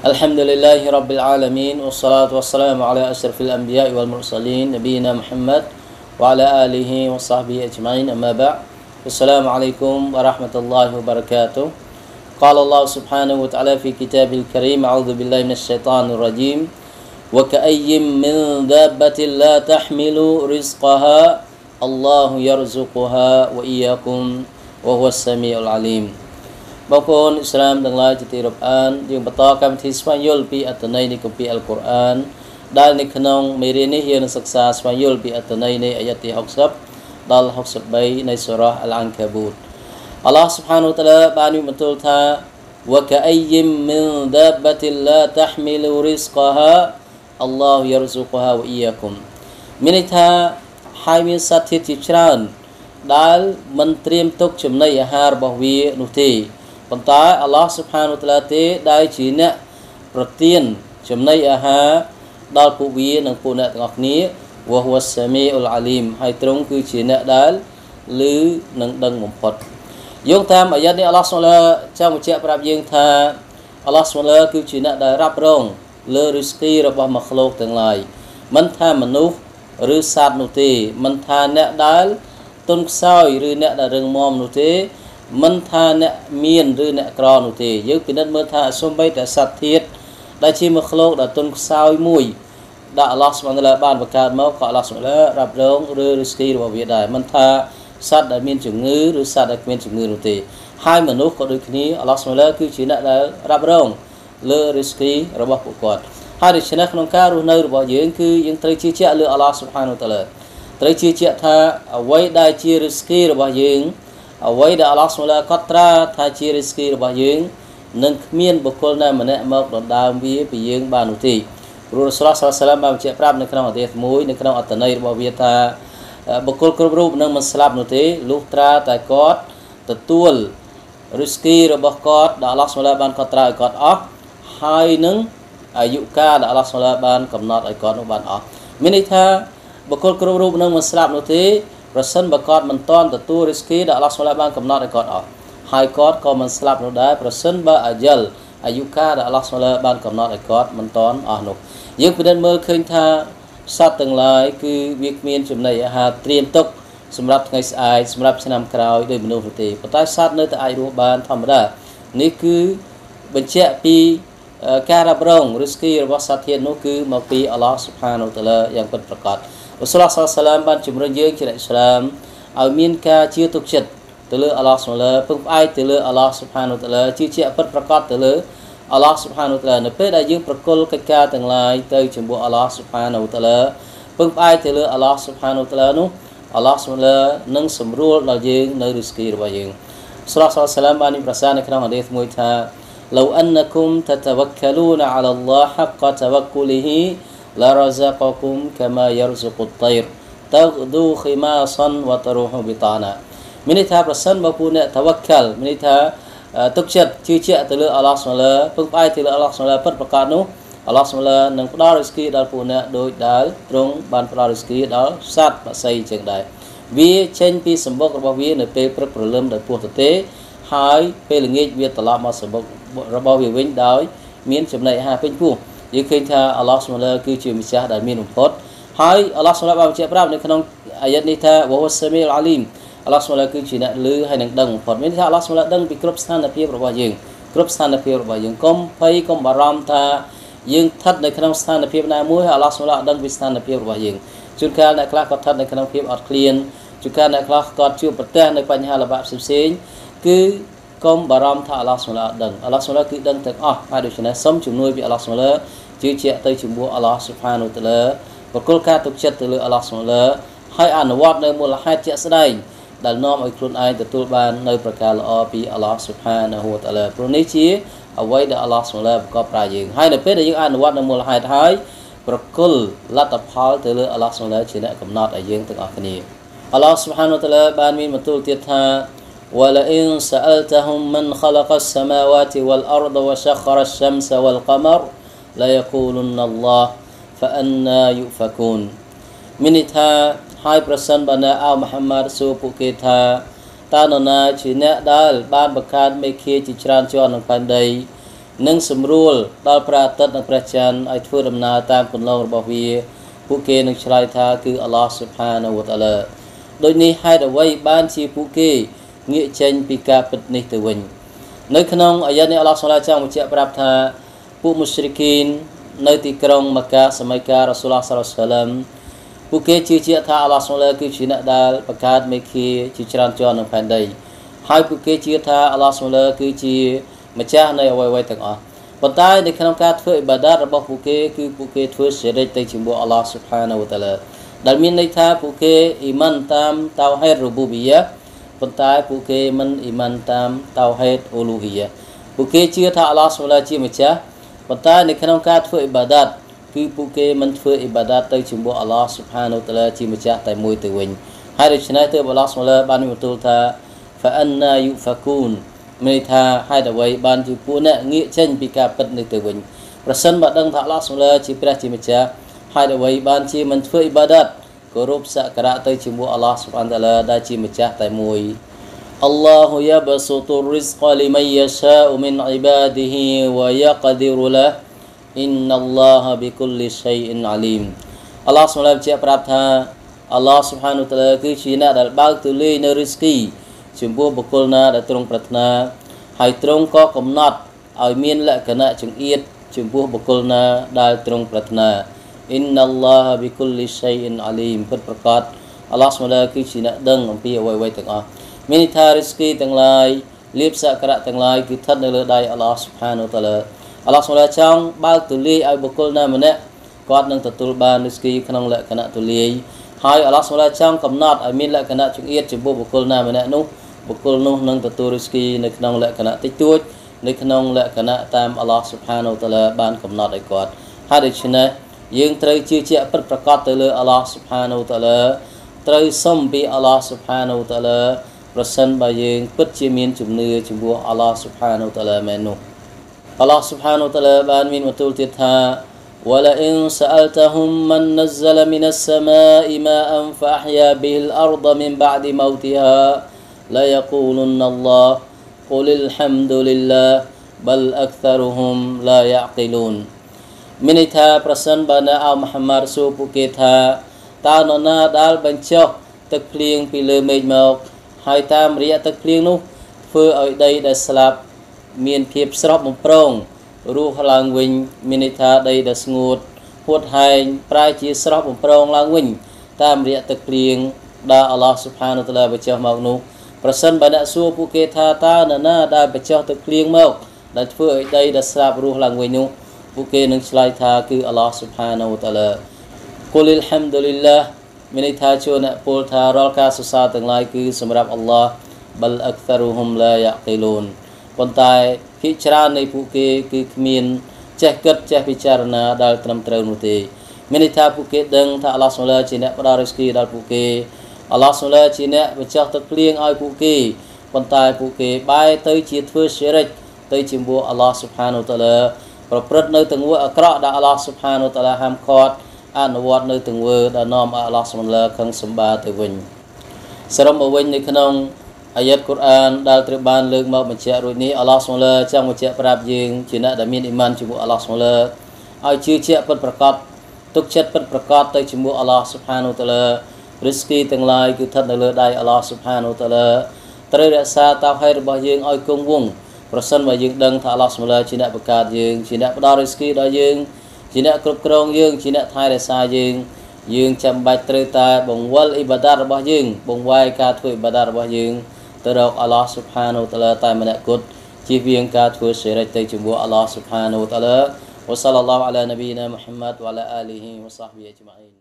الحمد لله رب العالمين والصلاة والسلام على أشرف الأنبياء والمرسلين نبينا محمد وعلى آله وصحبه أجمعين أما بعد السلام عليكم ورحمة الله وبركاته قال الله سبحانه وتعالى في كتابه الكريم أعوذ بالله من الشيطان الرجيم وكأي من دابة لا تحمل رزقها الله يرزقها وإياكم وهو السميع العليم បងប្អូនអ៊ីស្លាមទាំងឡាយជាទីរាប់អានយើងបន្តកម្មវិធីស្វែងយល់ពីអត្ថន័យនៃគម្ពីរអល់កុរអានដែលនៅក្នុងមេរៀននេះយើងនឹងសិក្សាស្វែងយល់ពីអត្ថន័យនៃអាយ៉ាទី60ដល់63នៃសូរ៉ាអល់អានកាបូតអល់ឡោះស៊ុបហានវតាឡាបានមានបន្ទូលថា وكأي من دابة لا تحمل رزقها الله يرزقها وإياكم មានន័យថាហើយមានសត្វធាតុជាច្រើនដែលមិនត្រៀមទុកចំណីអាហាររបស់វានោះទេ ប៉ុន្តែអល់ឡោះសុផានុតាឡាទេដែលជាអ្នកប្រទានចំណីអាហារដល់ពួកវានិងពួកអ្នកទាំងអស់គ្នាវហវសាមីអ៊ុលអាលីមហើយទ្រង់គឺជាអ្នកដែលឮនិងដឹងបំផុតយោងតាមអាយ៉ានេះអល់ឡោះសុលាចង់បញ្ជាក់ប្រាប់យើងថាអល់ឡោះសុលាគឺជាអ្នកដែលរ៉ាប់រងលើរិស្គីរបស់មកលោកទាំងឡាយមិនថាមនុស្សឬសត្វនោះទេមិនថាអ្នកដែលទុនខ្សោយឬអ្នកដែលរឹងមាំនោះទេ មិនថាអ្នកមានឬអ្នកក្រនោះទេយើងពិនិត្យមើលថាសំបីតែសត្វធាតដែលជាមកឃ្លោកដែលទុនខ្សោយមួយដែលអល់ឡោះសុបហានតាឡាបានបង្កើតមកក៏អល់ឡោះសុបហានតាឡារ៉ាប់រងឬរិស្គីរបស់វាដែរមិនថាសត្វដែលមានជំងឺឬសត្វដែលគ្មានជំងឺនោះទេហើយមនុស្សក៏ដូចគ្នាអល់ឡោះសុបហានតាឡាគឺជាអ្នកដែលរ៉ាប់រងលើរិស្គីរបស់ពួកគាត់ហើយដូច្នេះក្នុងការរស់នៅរបស់យើងគឺយើងត្រូវជឿជាក់លើអល់ឡោះសុបហានតាឡាត្រូវជឿជាក់ថាអ្វីដែលជារិស្គីរបស់យើង អ្វីដែលអល់ឡោះស្មូឡាកត់ត្រាថាជារិស្គីរបស់យើងនឹងគ្មានបុគ្គលណាម្នាក់មកដណ្ដើមវាពីយើងបាននោះទេព្រោះរ៉ាស៊ូលសាឡាមបានបញ្ជាក់ប្រាប់នៅក្នុងអធិធមួយនៅក្នុងអត្តន័យរបស់វាថាបុគ្គលគ្រប់រូបនឹងមិនស្លាប់នោះទេលុះត្រាតែគាត់ទទួលរិស្គីរបស់គាត់ដែលអល់ឡោះស្មូឡាបានកត់ត្រាឲ្យគាត់អស់ហើយនឹងអាយុកាលដែលអល់ឡោះស្មូឡាបានកំណត់ឲ្យគាត់នោះបានអស់មានន័យថាបុគ្គលគ្រប់រូបនឹងមិនស្លាប់នោះទេ ប្រសិនបើគាត់មិនតន់ទទួលរីស្គីដែលអល់ឡោះស្វឡាបានកំណត់ឲ្យគាត់អស់ហើយគាត់ក៏មិនស្លាប់នោះដែរប្រសិនបើអាយលអាយុកាលដែលអល់ឡោះស្វឡាបានកំណត់ឲ្យគាត់មិនតន់អស់នោះយើងពិនិត្យមើលឃើញថាសត្វទាំងឡាយគឺវាគ្មានចំណីអាហារត្រៀមទុកសម្រាប់ថ្ងៃស្អែកសម្រាប់ឆ្នាំក្រោយដោយមនុស្សទេប៉ុន្តែសត្វនៅតែអាចរស់បានធម្មតានេះគឺបញ្ជាក់ពីការរ៉ាប់រងរិស្គីរបស់សត្វធាតុនោះគឺមកពីអល់ឡោះសុផានូតាឡាយ៉ាងពិតប្រាកដ រ៉ូស៊ូលសាសាឡាមបានជំរុញយើងជាអ្នកឥស្លាមឲ្យមានការជឿទុកចិត្តទៅលើអល់ឡោះសុលាពឹងផ្អែកទៅលើអល់ឡោះសុផានូតាឡាជឿជាក់ពិតប្រាកដទៅលើអល់ឡោះសុផានូតាឡានៅពេលដែលយើងប្រគល់កិច្ចការទាំងឡាយទៅចំពោះអល់ឡោះសុផានូតាឡាពឹងផ្អែកទៅលើអល់ឡោះសុផានូតាឡានោះអល់ឡោះសុលានឹងសម្រួលដល់យើងនៅរិស្គីរបស់យើងស្រុះសាឡាមបានប្រសាសន៍នៅក្នុងហាឌីសមួយថា لو أنكم تتوكلون على الله حق توكله لرزقكم كما يرزق الطير تغدو خماصا وتروح بطانا មានន័យថាប្រសិនបើពួកអ្នកតវកលមានន័យថាទឹកចិត្តជឿជាក់ទៅលើអល់ឡោះស្មឡាពឹងផ្អែកទៅលើអល់ឡោះស្មឡាពិតប្រកបនោះអល់ឡោះស្មឡានឹងផ្ដល់រិស្គីដល់ពួកអ្នកដោយដែលទ្រង់បានផ្ដល់រិស្គីដល់សត្វបក្សីចឹងដែរវាចេញពីសម្បុករបស់វានៅពេលព្រឹកព្រលឹមដោយពោះទៅទេហើយពេលល្ងាចវាត្រឡប់មកសម្បុករបស់វាវិញដោយមានចំណីអាហារពេញពោះ យើងឃើញថាអល់ឡោះស្មឡាគឺជាម្ចាស់ដែលមានបំផុតហើយអល់ឡោះស្មឡាបានបញ្ជាក់ប្រាប់នៅក្នុងអាយ៉ាតនេះថាវ៉ាសាមីលអាលីមអល់ឡោះស្មឡាគឺជាអ្នកលឺហើយនឹងដឹងបំផុតមានថាអល់ឡោះស្មឡាដឹងពីគ្រប់ស្ថានភាពរបស់យើងគ្រប់ស្ថានភាពរបស់យើងកុំភ័យកុំបារម្ភថាយើងស្ថិតនៅក្នុងស្ថានភាពណាមួយហើយអល់ឡោះស្មឡាដឹងពីស្ថានភាពរបស់យើងជួនកាលអ្នកខ្លះក៏ស្ថិតនៅក្នុងភាពអត់ឃ្លានជួនកាលអ្នកខ្លះក៏ជួបប្រទះនៅបញ្ហាលំបាកផ្សេងៗគឺ កុំបារម្ភថាអល់ឡោះស្មឡាដឹងអល់ឡោះស្មឡាគឺដឹងទាំងអស់ហើយដូច្នេះសូមជំនួយពីអល់ឡោះស្មឡាជឿជាក់ទៅជាមួយអល់ឡោះស៊ុបហានូតាឡាបកគលការទុកចិត្តទៅលើអល់ឡោះស៊ុបហានូហើយអនុវត្តនៅមូលហេតុជាក់ស្ដែងដែលនាំឲ្យខ្លួនឯងទទួលបាននៅប្រការល្អពីអល់ឡោះស៊ុបហានូតាឡាព្រោះនេះជាអ្វីដែលអល់ឡោះស៊ុបហានូប្រកបប្រាយើងហើយនៅពេលដែលយើងអនុវត្តនៅមូលហេតុហើយប្រគល់លទ្ធផលទៅលើអល់ឡោះស៊ុបហានូជាអ្នកកំណត់ឲ្យយើងទាំងអស់គ្នាអល់ឡោះស៊ុបហានូតាឡាបានមានបន្ទូលទៀតថា ولئن سألتهم من خلق السماوات والأرض وسخر الشمس والقمر ليقولن الله فأنا يؤفكون មានន័យថាហើយប្រសិនបើណាអោមហាម៉ាត់សួរពួកគេថាតើនរណាជាអ្នកដែលបានបង្កើតមេឃាជាច្រើនជាន់ក្នុងផែនដី និងសម្រួលដល់ព្រះអាទិត្យនិងព្រះច័ន្ទឲ្យធ្វើដំណើរតាមគន្លងរបស់វាពួកគេនឹងឆ្លើយថាគឺអល់ឡោះស៊ុបហានវតាឡាដូចនេះហេតុអ្វីបានជាពួកគេ ងាកចេញពីការពិតនេះទៅវិញនៅក្នុងអាយ៉ានេះអល់ឡោះសូឡាចង់បញ្ជាក់ប្រាប់ថាពួកមុស្រិគីននៅទីក្រុងម៉ាកាសម័យកាលរ៉ាស៊ូលឡោះសាឡសាឡាមពួកគេជឿជាក់ថាអល់ឡោះសូឡាគឺជាអ្នកដែលបង្កើតមេឃាជាច្រើនជាន់នៅផែនដីហើយពួកគេជឿថាអល់ឡោះសូឡាគឺជាម្ចាស់នៃអ្វីៗទាំងអស់ប៉ុន្តែនៅក្នុងការធ្វើអ៊ីបាដាតរបស់ពួកគេគឺពួកគេធ្វើសេរីទៅជាមួយអល់ឡោះស៊ុបហានវតាឡាដែលមានន័យថាពួកគេអ៊ីម៉ានតាមតោហេតរូបូប៊ីយ៉ា ប៉ុន្តែពួកគេមិនអ៊ីម៉ានតាមតោហេតអូលូហ៊ីយ៉ាពួកគេជឿថាអល់ឡោះស៊ុបហានជាម្ចាស់ប៉ុន្តែនៅក្នុងការធ្វើអ៊ីបាដាតគឺពួកគេមិនធ្វើអ៊ីបាដាតទៅជាមួយអល់ឡោះស៊ុបហានវតាឡាជាម្ចាស់តែមួយទៅវិញហើយដូច្នេះទើបអល់ឡោះស៊ុបហានបានបន្ទូលថា فأنا يؤفكون មានន័យថាហេតុអ្វីបានជាពួកអ្នកងាកចេញពីការពិតនេះទៅវិញប្រសិនបើដឹងថាអល់ឡោះសូឡាជាព្រះជាម្ចាស់ហេតុអ្វីបានជាមិនធ្វើអ៊ីបាដាត គោរពសក្ការៈទៅជាមួយអល់ឡោះស៊ុបហានតាឡាដែលជាម្ចាស់តែមួយ الله يبسط الرزق لمن يشاء من عباده ويقدر له إن الله بكل شيء عليم អល់ឡោះសូឡាជាប្រាប់ថាអល់ឡោះស៊ុបហានតាឡាគឺជាអ្នកដែលបើកទូលាយនៅរិស្គីចំពោះបុគ្គលណាដែលទ្រង់ប្រាថ្នាហើយទ្រង់ក៏កំណត់ឲ្យមានលក្ខណៈចង្អៀតចំពោះបុគ្គលណាដែលទ្រង់ប្រាថ្នា អ៊ីនណាល់ឡោះប៊ីគុលលីឆៃអ៊ីនអាលីមពិតប្រកបអល់ឡោះស្មឡាគឺជាអ្នកដឹងអំពីអ្វីៗទាំងអស់មានន័យថារីស្គីទាំងឡាយលៀបសក្ការៈទាំងឡាយគឺស្ថិតនៅលើដៃអល់ឡោះស៊ុបហានូតាឡាអល់ឡោះស្មឡាចង់បើកទូលាយឲ្យបុគ្គលណាម្នាក់គាត់នឹងទទួលបានរីស្គីក្នុងលក្ខណៈទូលាយហើយអល់ឡោះស្មឡាចង់កំណត់ឲ្យមានលក្ខណៈចង្អៀតចំពោះបុគ្គលណាម្នាក់នោះបុគ្គលនោះនឹងទទួលរីស្គីនៅក្នុងលក្ខណៈតិចតួចនៅក្នុងលក្ខណៈតាមអល់ឡោះស៊ុបហានូតាឡាបានកំណត់ឲ្យគាត់ហើយដូច្នេះ យើងត្រូវជឿជាក់ពិតប្រាកដទៅលើអល់ឡោះស៊ុបហានូតាឡាត្រូវសុំពីអល់ឡោះស៊ុបហានូតាឡាប្រសិនបើយើងពិតជាមានជំនឿចំពោះអល់ឡោះស៊ុបហានូតាឡាមែននោះអល់ឡោះស៊ុបហានូតាឡាបានមានបន្ទូលទៀតថា ولئن سألتهم من نزل من السماء ماء فأحيا به الأرض من بعد موتها ليقولن الله قل الحمد لله بل أكثرهم لا يعقلون មានន័យថាប្រសិនបើនៅអោមហាម៉ាត់សួរពួកគេថាតើនរណាដែលបញ្ចុះទឹកភ្លៀងពីលើមេឃមកហើយតាមរយៈទឹកភ្លៀងនោះធ្វើឲ្យដីដែលស្លាប់មានភាពស្រស់បំព្រងរស់ឡើងវិញមានន័យថាដីដែលស្ងួតហួតហែងប្រែជាស្រស់បំព្រងឡើងវិញតាមរយៈទឹកភ្លៀងដែលអល់ឡោះស៊ុបហានតាឡាបញ្ចុះមកនោះប្រសិនបើអ្នកសួរពួកគេថាតើនរណាដែលបញ្ចុះទឹកភ្លៀងមកដែលធ្វើឲ្យដីដែលស្លាប់រស់ឡើងវិញនោះ ពួកគេនឹងឆ្លើយថាគឺអល់ឡោះស៊ុបហានវតាឡាគូលិលហាំឌុលីឡាមានន័យថាជួនអ្នកពោលថារាល់ការសរសើរទាំងឡាយគឺសម្រាប់អល់ឡោះបលអក្តារូហុំឡាយ៉ាគីលូនប៉ុន្តែភាគច្រើននៃពួកគេគឺគ្មានចេះគិតចេះពិចារណាដែលត្រឹមត្រូវនោះទេមានន័យថាពួកគេដឹងថាអល់ឡោះសូឡាជាអ្នកផ្ដល់រីស្គីដល់ពួកគេអល់ឡោះសូឡាជាអ្នកបញ្ចុះទឹកភ្លៀងឲ្យពួកគេប៉ុន្តែពួកគេបែរទៅជាធ្វើស្យរិកទៅជាមួយអល់ឡោះស៊ុបហានូតាឡា ប្រព្រឹត្តនៅទង្វើអាក្រក់ដែលអល់ឡោះស៊ុបហានូតាឡាហាមឃាត់អនុវត្តនៅទង្វើដែលនាំឲ្យអល់ឡោះស៊ុបហានូតាឡាខឹងសម្បាទៅវិញសរុបមកវិញនៅក្នុងអាយ៉ាតកូរ៉ានដែលត្រូវបានលើកមកបញ្ជាក់រួចនេះអល់ឡោះស៊ុបហានូតាឡាចង់បញ្ជាក់ប្រាប់យើងជាអ្នកដែលមានអ៊ីម៉ានជាមួយអល់ឡោះស៊ុបហានូតាឡាឲ្យជឿជាក់ពិតប្រាកដទុកចិត្តពិតប្រាកដទៅជាមួយអល់ឡោះស៊ុបហានូតាឡារិស្គីទាំងឡាយគឺស្ថិតនៅលើដៃអល់ឡោះស៊ុបហានូតាឡាត្រូវរក្សាតោហេតុរបស់យើងឲ្យគង់វង្ស ប្រសិនបើយើងដឹងថាអល់ឡោះស្មឡាជាអ្នកបង្កើតយើងជាអ្នកផ្ដល់រិស្គីដល់យើងជាអ្នកគ្រប់គ្រងយើងជាអ្នកថែរក្សាយើងយើងចាំបាច់ត្រូវតែបង្វិលអ៊ីបាដាតរបស់យើងបង្វែរការធ្វើអ៊ីបាដាតរបស់យើងទៅរកអល់ឡោះស៊ុបហានូតាឡាតែម្នាក់គត់ជៀសវាងការធ្វើសេរីទៅជាមួយអល់ឡោះស៊ុបហានូតាឡា وصلى الله على نبينا محمد وعلى آله وصحبه أجمعين